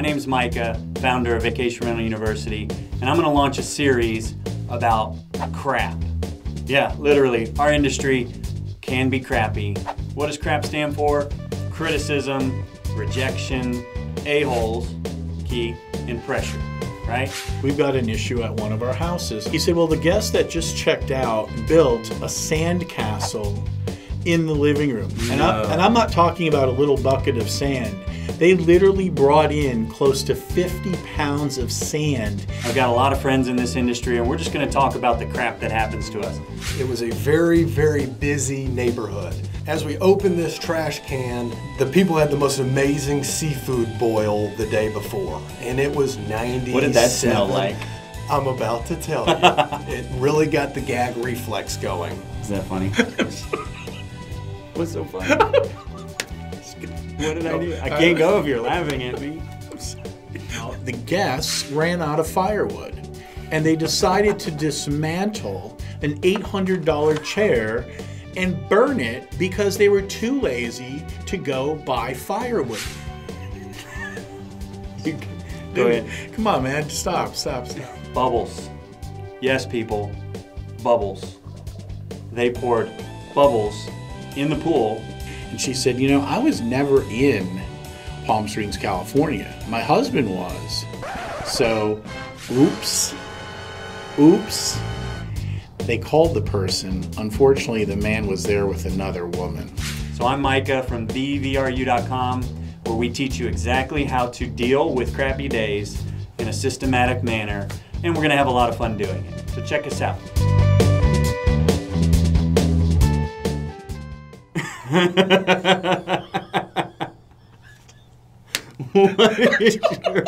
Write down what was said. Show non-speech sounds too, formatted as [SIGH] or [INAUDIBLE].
My name is Micah, founder of Vacation Rental University, and I'm going to launch a series about crap. Yeah, literally, our industry can be crappy. What does crap stand for? Criticism, rejection, a-holes, key, and pressure, right? We've got an issue at one of our houses. He said, Well, the guest that just checked out built a sand castle in the living room. And, I, and I'm not talking about a little bucket of sand. They literally brought in close to 50 pounds of sand. I've got a lot of friends in this industry, and we're just going to talk about the crap that happens to us. It was a very, very busy neighborhood. As we opened this trash can, the people had the most amazing seafood boil the day before, and it was 90. What did that smell like? I'm about to tell you. [LAUGHS] it really got the gag reflex going. Is that funny? [LAUGHS] What's so funny? [LAUGHS] What did I do? I [LAUGHS] can't go if you're laughing at me. The guests ran out of firewood and they decided to dismantle an $800 chair and burn it because they were too lazy to go buy firewood. [LAUGHS] Go ahead. Come on, man. Stop, stop, stop. Bubbles. Yes, people. Bubbles. They poured bubbles in the pool. And she said, You know, I was never in Palm Springs, California. My husband was. So, oops. Oops. They called the person. Unfortunately, the man was there with another woman. So I'm Micah from thevru.com, where we teach you exactly how to deal with crappy days in a systematic manner, and we're going to have a lot of fun doing it. So check us out. [LAUGHS] what is your